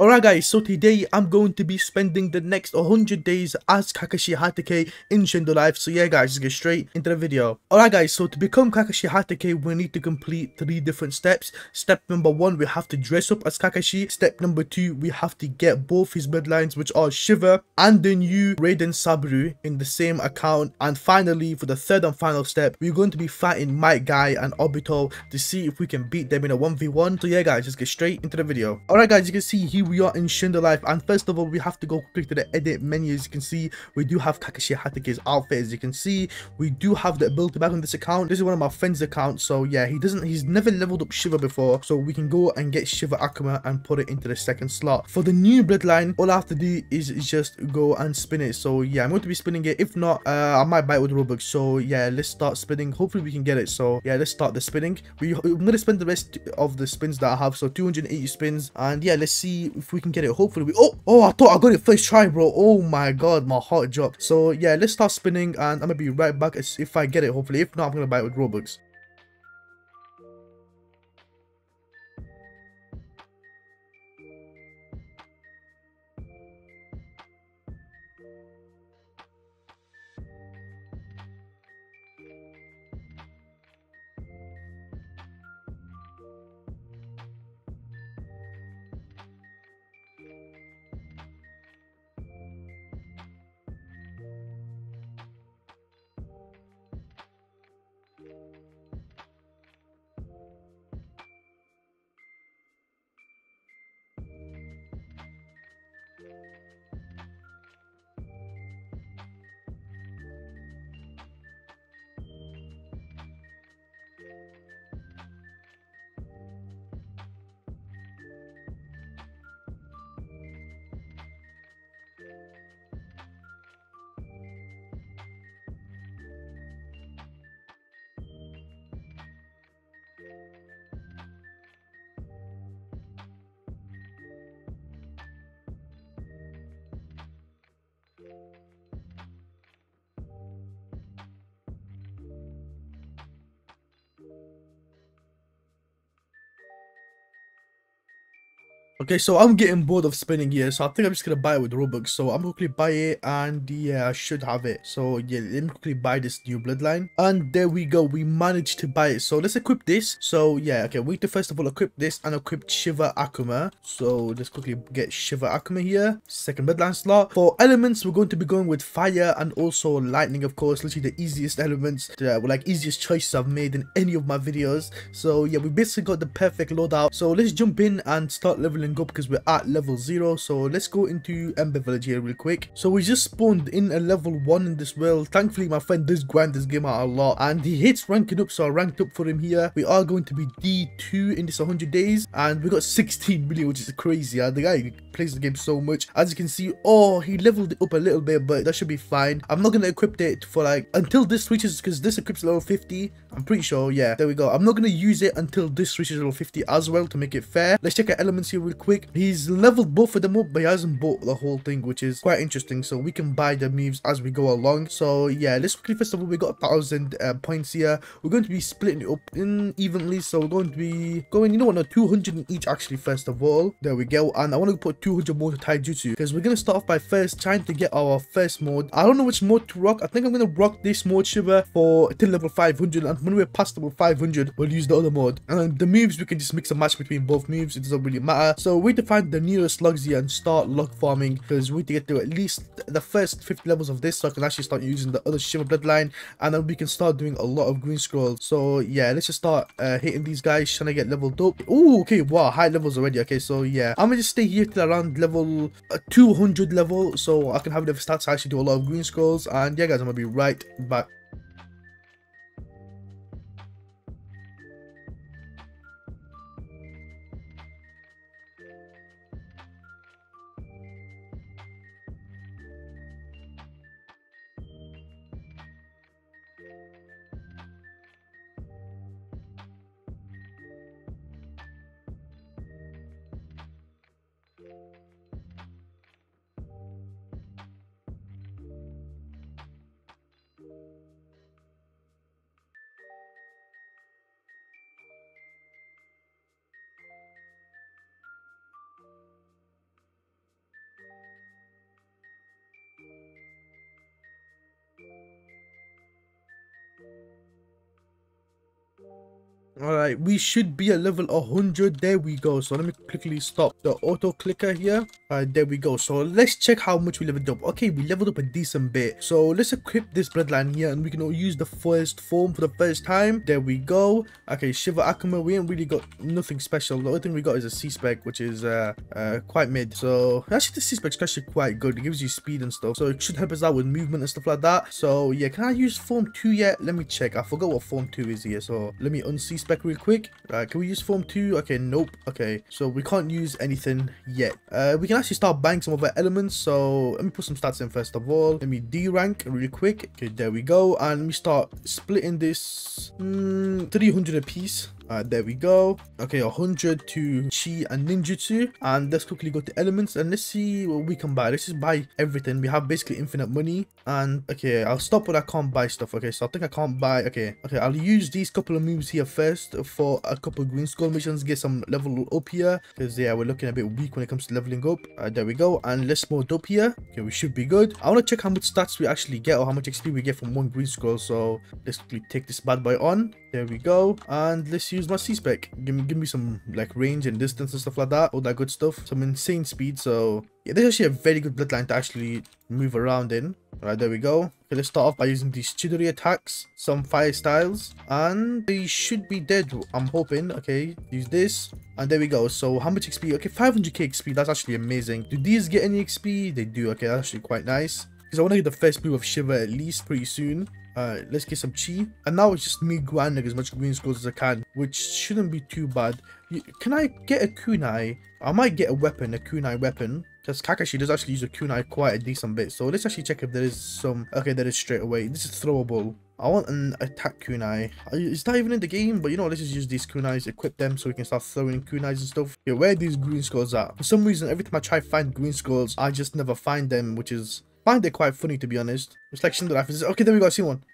Alright guys, so today I'm going to be spending the next 100 days as Kakashi Hatake in Shindo Life. So yeah guys, let's get straight into the video. Alright guys, so to become Kakashi Hatake, we need to complete three different steps. Step number one, we have to dress up as Kakashi. Step number two, we have to get both his bloodlines, which are Shiva and the new Raiden Saburo in the same account. And finally, for the third and final step, we're going to be fighting Might Guy and Obito to see if we can beat them in a 1v1. So yeah guys, let's get straight into the video. Alright guys, you can see here we are in Shindo Life. And first of all we have to go quick to the edit menu. As you can see we do have Kakashi Hatake's outfit as you can see. We do have the ability back on this account. This is one of my friend's accounts so yeah he doesn't he's never leveled up Shiva before. So we can go and get Shiva Akuma and put it into the second slot. For the new bloodline all I have to do is just go and spin it. So yeah I'm going to be spinning it. If not uh, I might buy it with Robux. So yeah let's start spinning. Hopefully we can get it. So yeah let's start the spinning. We, I'm going to spend the rest of the spins that I have. So 280 spins. And yeah let's see if we can get it. Hopefully we- Oh! Oh, I thought I got it first try, bro. Oh my god, my heart dropped. So yeah, let's start spinning and I'm gonna be right back if I get it, hopefully. If not, I'm gonna buy it with Robux. Okay, so I'm getting bored of spinning here, so I think I'm just gonna buy it with Robux. So I'm quickly buy it, and yeah, I should have it. So yeah, let me quickly buy this new bloodline, and there we go. We managed to buy it. So let's equip this. So yeah, okay, we need to first of all equip this and equip Shiva Akuma. So let's quickly get Shiva Akuma here. Second bloodline slot. For elements, we're going to be going with fire and also lightning, of course. Literally the easiest elements, uh, like easiest choices I've made in any of my videos. So yeah, we basically got the perfect loadout. So let's jump in and start leveling go because we're at level 0 so let's go into Ember Village here real quick. So we just spawned in a level 1 in this world. Thankfully my friend does grind this game out a lot and he hits ranking up. So I ranked up for him here. We are going to be D2 in this 100 days and we got 16 million which is crazy. The guy plays the game so much. As you can see oh he leveled it up a little bit but that should be fine. I'm not going to equip it for like until this reaches because this equips level 50 I'm pretty sure yeah there we go. I'm not going to use it until this reaches level 50 as well to make it fair. Let's check out elements here real quick. He's leveled both of them up, but he hasn't bought the whole thing, which is quite interesting. So we can buy the moves as we go along. So yeah, let's quickly, first of all, we got a thousand uh, points here. We're going to be splitting it up in evenly. So we're going to be going, you know what, no, 200 in each actually, first of all. There we go. And I want to put 200 more to Taijutsu because we're going to start off by first trying to get our first mode. I don't know which mode to rock. I think I'm going to rock this mode Shiva for till level 500. And when we're past level 500, we'll use the other mode. And the moves, we can just mix and match between both moves. It doesn't really matter. So we need to find the nearest lugs here and start lug farming because we need to get to at least the first 50 levels of this so I can actually start using the other Shiva bloodline and then we can start doing a lot of green scrolls. So yeah, let's just start uh, hitting these guys trying to get leveled up. Oh, okay, wow, high levels already. Okay, so yeah, I'm gonna just stay here till around level uh, 200 level so I can have enough stats to actually do a lot of green scrolls and yeah guys, I'm gonna be right back. All right, we should be at level 100. There we go. So let me quickly stop the auto clicker here. Right, there we go. So let's check how much we leveled up. Okay, we leveled up a decent bit. So let's equip this bloodline here and we can use the first form for the first time. There we go. Okay, Shiva Akuma, we ain't really got nothing special. The only thing we got is a C-Spec, which is uh, uh, quite mid. So actually the C-Spec is actually quite good. It gives you speed and stuff. So it should help us out with movement and stuff like that. So yeah, can I use form 2 yet? Let me check. I forgot what form 2 is here. So let me un-C-Spec real quick. Right, can we use form 2? Okay, nope. Okay, so we can't use anything yet. Uh, we can actually start buying some of our elements. So let me put some stats in first of all. Let me D rank really quick. Okay, there we go. And me start splitting this mm, 300 a piece. Uh, there we go. Okay, 100 to Chi and Ninjutsu. And let's quickly go to elements and let's see what we can buy. Let's just buy everything. We have basically infinite money. And okay, I'll stop when I can't buy stuff. Okay, so I think I can't buy. Okay, okay, I'll use these couple of moves here first for a couple green skull missions. Get some level up here. Because yeah, we're looking a bit weak when it comes to leveling up. Uh, there we go. And let's mode up here. Okay, we should be good. I want to check how much stats we actually get or how much XP we get from one green skull. So let's quickly take this bad boy on. There we go. And let's use my C-Spec. Give me, give me some like range and distance and stuff like that. All that good stuff. Some insane speed. So yeah, this is actually a very good bloodline to actually move around in. Alright, there we go. Okay, let's start off by using these Chidori attacks, some fire styles, and they should be dead, I'm hoping. Okay, use this, and there we go. So how much XP? Okay, 500k XP, that's actually amazing. Do these get any XP? They do, okay, that's actually quite nice. Because I want to get the first move of Shiva at least pretty soon. Uh, let's get some chi. And now it's just me grinding as much green skulls as I can, which shouldn't be too bad. Can I get a kunai? I might get a weapon, a kunai weapon. Because Kakashi does actually use a kunai quite a decent bit. So let's actually check if there is some... Okay, there is straight away. This is throwable. I want an attack kunai. It's not even in the game, but you know, let's just use these kunais, equip them so we can start throwing kunais and stuff. Yeah, where are these green skulls at? For some reason, every time I try to find green skulls, I just never find them, which is find it quite funny to be honest. It's like Shindoraf. Okay, there we go. I see one.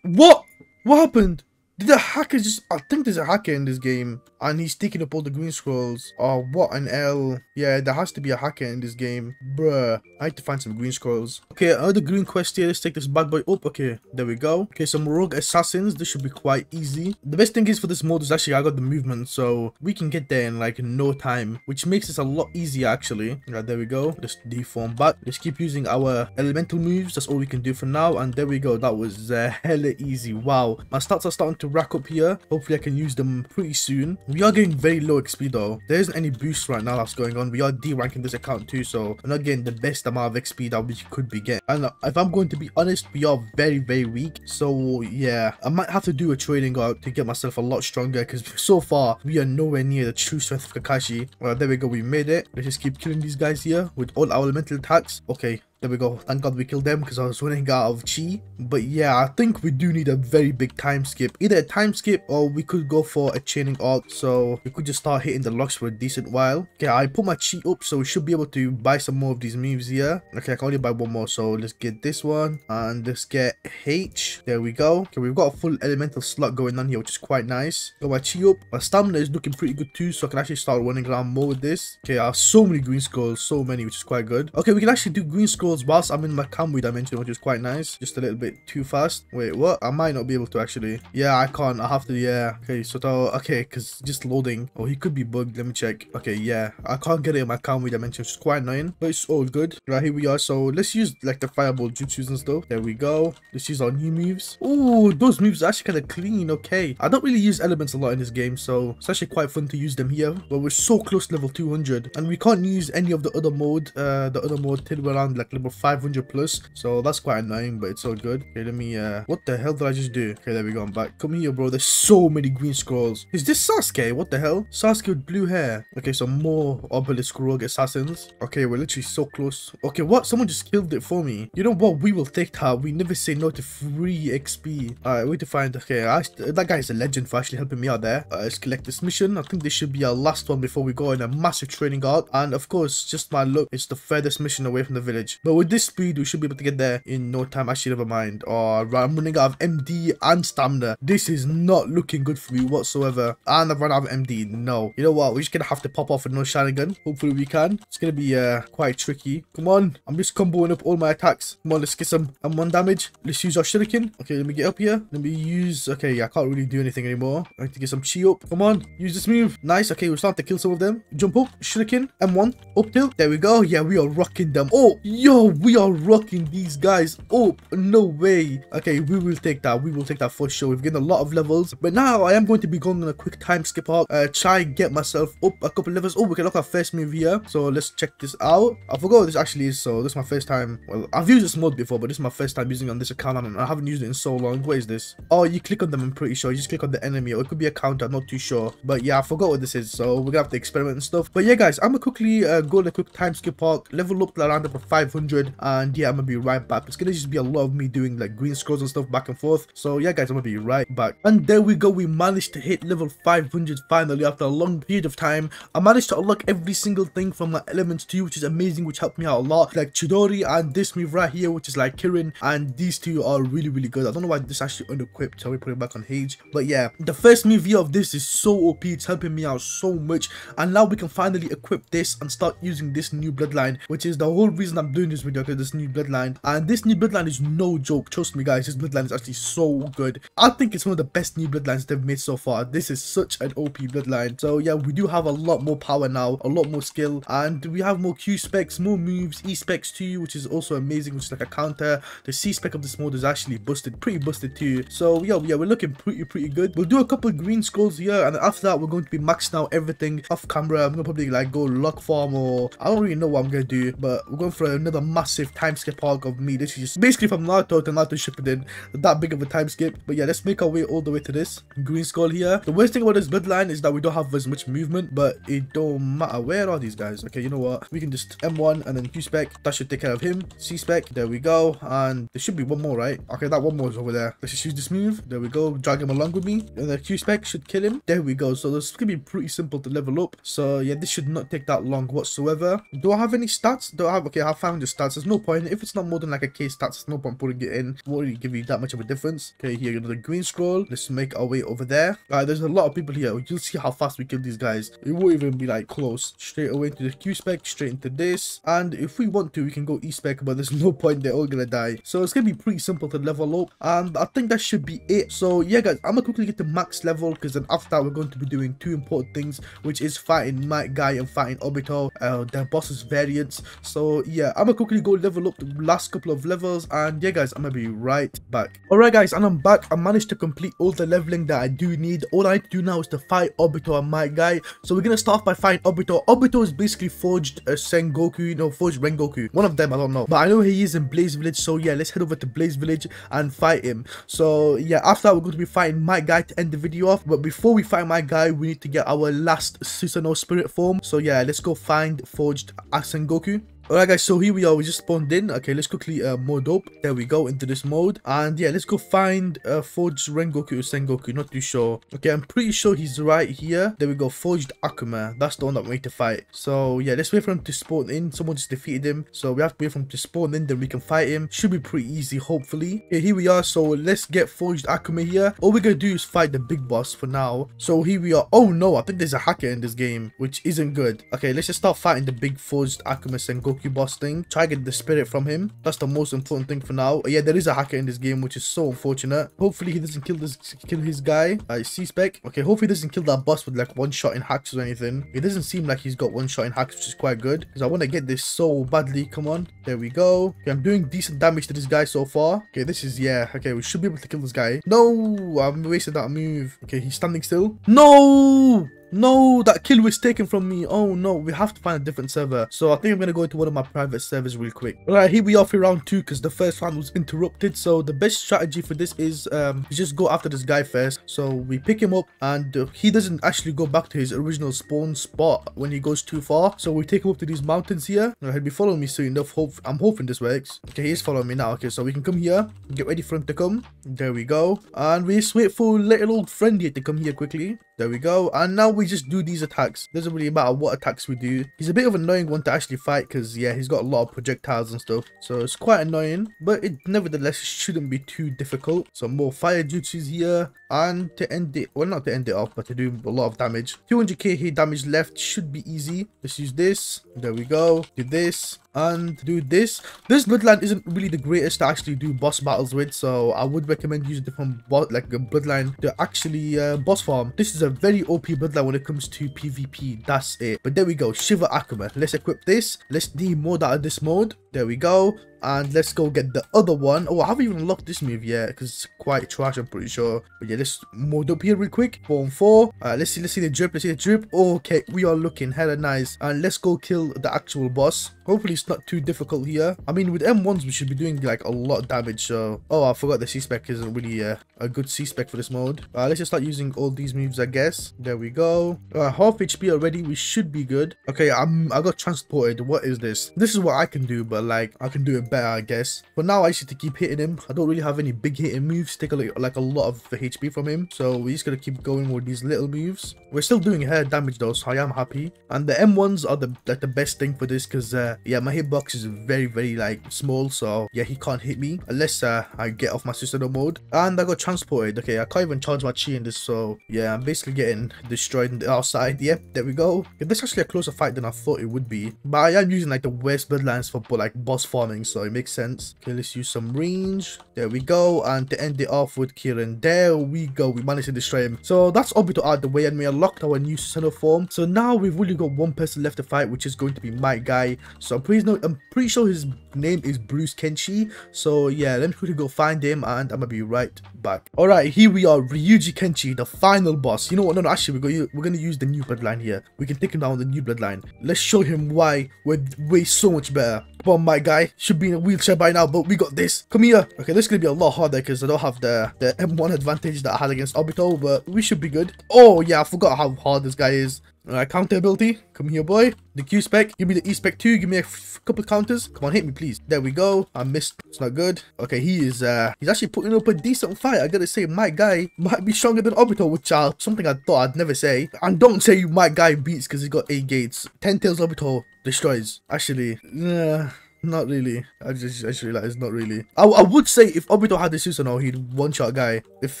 What? What happened? Did the hacker just... I think there's a hacker in this game. And he's taking up all the green scrolls. Oh, what an L. Yeah, there has to be a hacker in this game. Bruh. I need to find some green scrolls. Okay, another green quest here. Let's take this bad boy up. Okay, there we go. Okay, some rogue assassins. This should be quite easy. The best thing is for this mode is actually I got the movement. So we can get there in like no time. Which makes this a lot easier actually. Right, there we go. Let's deform back. Let's keep using our elemental moves. That's all we can do for now. And there we go. That was uh, hella easy. Wow. My stats are starting to to rack up here. Hopefully I can use them pretty soon. We are getting very low XP though. There isn't any boost right now that's going on. We are D-ranking this account too, so we're not getting the best amount of XP that we could be getting. And uh, if I'm going to be honest, we are very, very weak. So yeah, I might have to do a training out to get myself a lot stronger because so far we are nowhere near the true strength of Kakashi. Well, there we go. We made it. Let's just keep killing these guys here with all our elemental attacks. Okay, there we go. Thank God we killed them because I was running out of chi. But yeah, I think we do need a very big time skip. Either a time skip or we could go for a chaining arc. So we could just start hitting the locks for a decent while. Okay, I put my chi up so we should be able to buy some more of these moves here. Okay, I can only buy one more. So let's get this one and let's get H. There we go. Okay, we've got a full elemental slot going on here, which is quite nice. Got my chi up. My stamina is looking pretty good too. So I can actually start running around more with this. Okay, I have so many green skulls. So many, which is quite good. Okay, we can actually do green skulls whilst I'm in my Kamui dimension, which is quite nice. Just a little bit too fast. Wait, what? I might not be able to actually. Yeah, I can't. I have to, yeah. Okay, so, okay, because just loading. Oh, he could be bugged. Let me check. Okay, yeah. I can't get it in my Kamui dimension, which is quite annoying, but it's all good. Right, here we are. So let's use like the fireball jutsus and stuff. There we go. Let's use our new moves. Oh, those moves are actually kind of clean. Okay. I don't really use elements a lot in this game, so it's actually quite fun to use them here. But we're so close level 200, and we can't use any of the other mode, uh, the other mode till we're around like level 500 plus. So that's quite annoying, but it's all good. Okay, let me, uh, what the hell did I just do? Okay, there we go. I'm back. Come here, bro. There's so many green scrolls. Is this Sasuke? What the hell? Sasuke with blue hair. Okay, so more obelisk rogue assassins. Okay, we're literally so close. Okay, what? Someone just killed it for me. You know what? We will take that. We never say no to free XP. Alright, wait to find. Okay, I, that guy is a legend for actually helping me out there. Uh, let's collect this mission. I think this should be our last one before we go in a massive training arc. And of course, just my luck, it's the furthest mission away from the village. But with this speed, we should be able to get there in no time. Actually, never mind. Oh, right, I'm running out of MD and stamina. This is not looking good for me whatsoever. And I've run out of MD. No. You know what? We're just going to have to pop off with no gun. Hopefully we can. It's going to be uh, quite tricky. Come on. I'm just comboing up all my attacks. Come on, let's get some M1 damage. Let's use our shuriken. Okay, let me get up here. Let me use... Okay, yeah, I can't really do anything anymore. I need to get some chi up. Come on. Use this move. Nice. Okay, we're starting to kill some of them. Jump up. Shuriken. M1. Up tilt. There we go. Yeah, we are rocking them. Oh, yo, Oh, we are rocking these guys up. No way. Okay, we will take that. We will take that for sure. We've gained a lot of levels. But now I am going to be going on a quick time skip out. Uh, try and get myself up a couple levels. Oh, we can lock our first move here. So let's check this out. I forgot what this actually is. So this is my first time. Well, I've used this mod before, but this is my first time using on this account. And I haven't used it in so long. What is this? Oh, you click on them, I'm pretty sure. You just click on the enemy. Or it could be a counter. I'm not too sure. But yeah, I forgot what this is. So we're going to have to experiment and stuff. But yeah, guys, I'm going to quickly uh, go on a quick time skip out. Level up around about 500. 100 and yeah i'm gonna be right back. It's gonna just be a lot of me doing like green scrolls and stuff back and forth. So yeah guys i'm gonna be right back. And there we go we managed to hit level 500 finally after a long period of time. I managed to unlock every single thing from my elements 2 which is amazing which helped me out a lot. Like chidori and this move right here which is like kirin and these two are really really good. I don't know why this actually unequipped so we put it back on Hage. but yeah the first move here of this is so op it's helping me out so much. And now we can finally equip this and start using this new bloodline which is the whole reason i'm doing this video because this new bloodline. And this new bloodline is no joke. Trust me, guys. This bloodline is actually so good. I think it's one of the best new bloodlines they've made so far. This is such an OP bloodline. So yeah, we do have a lot more power now, a lot more skill, and we have more Q specs, more moves, E specs too, which is also amazing, which is like a counter. The C spec of this mode is actually busted, pretty busted too. So yeah, yeah, we're looking pretty, pretty good. We'll do a couple green scrolls here, and after that, we're going to be maxing out everything off camera. I'm gonna probably like go luck farm or I don't really know what I'm gonna do, but we're going for another massive time skip arc of me. This is just basically from Naruto to Naruto Shippuden, that big of a time skip. But yeah, let's make our way all the way to this green skull here. The worst thing about this bloodline is that we don't have as much movement, but it don't matter. Where are these guys? Okay, you know what? We can just M1 and then Q spec. That should take care of him. C spec. There we go. And there should be one more, right? Okay, that one more is over there. Let's just use this move. There we go. Drag him along with me. And the Q spec should kill him. There we go. So this could be pretty simple to level up. So yeah, this should not take that long whatsoever. Do I have any stats? Do I have okay, I found the stats. There's no point. If it's not more than like a K stats, there's no point putting it in. It won't really give you that much of a difference. Okay, here another green scroll. Let's make our way over there. Uh, there's a lot of people here. You'll see how fast we kill these guys. It won't even be like close. Straight away to the Q spec, straight into this. And if we want to, we can go E spec, but there's no point. They're all gonna die. So it's gonna be pretty simple to level up. And I think that should be it. So yeah, guys, I'm gonna quickly get to max level because then after that, we're going to be doing two important things, which is fighting Might Guy and fighting Obito, uh, their bosses variants. So yeah, I'm gonna quickly go level up the last couple of levels. And yeah, guys, I'm gonna be right back. Alright, guys, and I'm back. I managed to complete all the leveling that I do need. All I need to do now is to fight Obito and Might Guy. So we're gonna start by fighting Obito. Obito is basically forged a Sengoku, no, forged Rengoku. One of them, I don't know. But I know he is in Blaze Village. So yeah, let's head over to Blaze Village and fight him. So yeah, after that, we're going to be fighting Might Guy to end the video off. But before we fight Might Guy, we need to get our last Susanoo spirit form. So yeah, let's go find forged Sengoku. Alright guys, so here we are, we just spawned in. Okay, let's quickly uh, mode up. There we go, into this mode. And yeah, let's go find uh, Forged Rengoku or Sengoku, not too sure. Okay, I'm pretty sure he's right here. There we go, Forged Akuma. That's the one that we need to fight. So yeah, let's wait for him to spawn in. Someone just defeated him. So we have to wait for him to spawn in, then we can fight him. Should be pretty easy, hopefully. Okay, here we are. So let's get Forged Akuma here. All we're gonna do is fight the big boss for now. So here we are. Oh no, I think there's a hacker in this game, which isn't good. Okay, let's just start fighting the big Forged Akuma Sengoku boss thing. Try to get the spirit from him. That's the most important thing for now. Yeah, there is a hacker in this game, which is so unfortunate. Hopefully he doesn't kill this kill his guy. I see spec. Okay, hopefully he doesn't kill that boss with like one shot in hacks or anything. It doesn't seem like he's got one shot in hacks, which is quite good. Because I want to get this so badly. Come on. There we go. Okay, I'm doing decent damage to this guy so far. Okay, this is yeah. Okay, we should be able to kill this guy. No, I'm wasting that move. Okay, he's standing still. No! No, that kill was taken from me. Oh no, we have to find a different server. So I think I'm going to go into one of my private servers real quick. Alright, here we are for round two because the first round was interrupted. So the best strategy for this is um, just go after this guy first. So we pick him up and uh, he doesn't actually go back to his original spawn spot when he goes too far. So we take him up to these mountains here. Now he'll be following me soon enough. Hope I'm hoping this works. Okay, he's following me now. Okay, so we can come here. Get ready for him to come. There we go. And we just wait for little old friend here to come here quickly. There we go. And now we just do these attacks. Doesn't really matter what attacks we do. He's a bit of an annoying one to actually fight because, yeah, he's got a lot of projectiles and stuff. So it's quite annoying, but it nevertheless shouldn't be too difficult. Some more fire jutsus here. And to end it, well, not to end it off, but to do a lot of damage. 200k hit damage left should be easy. Let's use this. There we go. Do this and do this this bloodline isn't really the greatest to actually do boss battles with so i would recommend using different like a bloodline to actually uh, boss farm this is a very op bloodline when it comes to pvp that's it. But there we go shiva akuma let's equip this. Let's demode out of this mode there we go and let's go get the other one. Oh, I haven't even locked this move yet because it's quite trash, I'm pretty sure. But yeah, let's mode up here real quick. Four on four. Uh, let's see, let's see the drip, let's see the drip. Okay, we are looking hella nice. And let's go kill the actual boss. Hopefully it's not too difficult here. I mean, with M1s, we should be doing like a lot of damage. So, oh, I forgot the C-spec isn't really uh, a good C-spec for this mode. Uh, let's just start using all these moves, I guess. There we go. Uh, half HP already. We should be good. Okay, I'm, I got transported. What is this? This is what I can do, but like, I can do it better, I guess. But now I just need to keep hitting him. I don't really have any big hitting moves. Take a, like a lot of HP from him. So we're just to keep going with these little moves. We're still doing hair damage though, so I am happy. And the M1s are the like the best thing for this because, uh, yeah, my hitbox is very, very like small. So yeah, he can't hit me unless uh, I get off my Susanoo mode. And I got transported. Okay, I can't even charge my chi in this. So yeah, I'm basically getting destroyed the outside. Yep, there we go. Yeah, this is actually a closer fight than I thought it would be. But I am using like the worst bloodlines for like boss farming. So it makes sense. Okay, let's use some range. There we go. And to end it off with Kirin. there we go. We managed to destroy him. So that's Obito out the way and we unlocked our new Susanoo form. So now we've only got one person left to fight, which is going to be Might Guy. So I'm pretty, I'm pretty sure his name is Bruce Kenshi. So yeah, let me quickly go find him and I'm gonna be right back. Alright, here we are, Ryuji Kenshi, the final boss. You know what? No, no, actually, we're gonna, we're gonna use the new bloodline here. We can take him down with the new bloodline. Let's show him why we're way so much better. On, my guy. Should be in a wheelchair by now, but we got this. Come here. Okay, this is gonna be a lot harder because I don't have the, the M1 advantage that I had against Obito, but we should be good. Oh, yeah, I forgot how hard this guy is. Alright, counter ability. Come here, boy. The Q spec. Give me the E spec too. Give me a couple of counters. Come on, hit me, please. There we go. I missed. It's not good. Okay, he is, uh, he's actually putting up a decent fight. I gotta say, Might Guy might be stronger than Obito, which uh, something I thought I'd never say. And don't say Might Guy beats because he's got 8 gates. 10 tails Obito destroys. Actually, uh, not really. I just, I just realized, not really. I, I would say if Obito had the Susanoo, he'd one-shot guy. If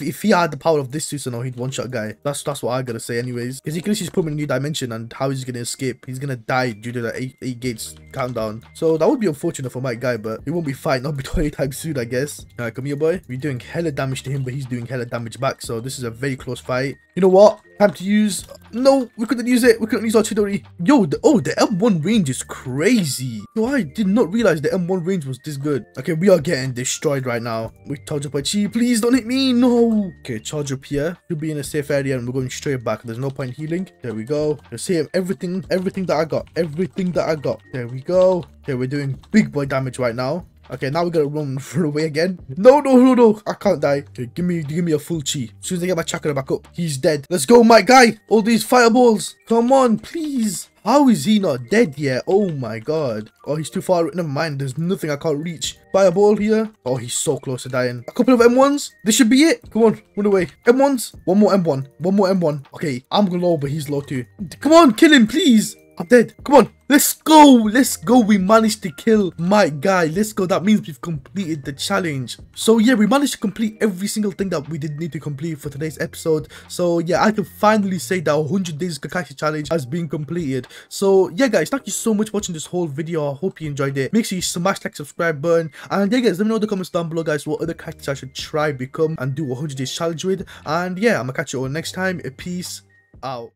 if he had the power of this Susanoo, he'd one-shot guy. That's that's what I gotta say anyways. Because just put him in a new dimension and how is he gonna escape? He's gonna die due to the 8, eight gates countdown. So that would be unfortunate for Might Guy, but he won't be fighting Obito anytime soon, I guess. Alright, come here, boy. We're doing hella damage to him, but he's doing hella damage back. So this is a very close fight. You know what? Time to use... No, we couldn't use it. We couldn't use our Chidori. Yo, the, oh, the M1 range is crazy. Yo, I did not realize the M1 range was this good. Okay, we are getting destroyed right now. We charge up my chi. Please don't hit me. No. Okay, charge up here. Should be in a safe area and we're going straight back. There's no point healing. There we go. Just hit everything, everything that I got. Everything that I got. There we go. Okay, we're doing big boy damage right now. Okay, now we gotta run, run away again. No, no, no, no. I can't die. Okay, give me, give me a full chi. As soon as I get my chakra back up, he's dead. Let's go, my guy. All these fireballs. Come on, please. How is he not dead yet? Oh my god. Oh, he's too far. Never mind. There's nothing I can't reach. Fireball here. Oh, he's so close to dying. A couple of M1s. This should be it. Come on. Run away. M1s. One more M1. One more M1. Okay, I'm low, but he's low too. Come on, kill him, please. I'm dead. Come on. Let's go. Let's go. We managed to kill Might Guy. Let's go. That means we've completed the challenge. So yeah, we managed to complete every single thing that we did need to complete for today's episode. So yeah, I can finally say that 100 days Kakashi challenge has been completed. So yeah, guys, thank you so much for watching this whole video. I hope you enjoyed it. Make sure you smash that subscribe button. And yeah, guys, let me know in the comments down below, guys, what other characters I should try, become, and do 100 days challenge with. And yeah, I'm gonna catch you all next time. Peace out.